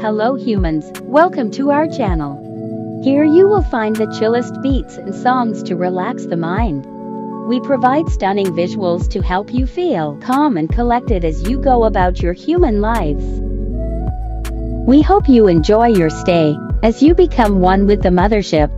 Hello humans, welcome to our channel. Here you will find the chillest beats and songs to relax the mind. We provide stunning visuals to help you feel calm and collected as you go about your human lives. We hope you enjoy your stay as you become one with the mothership.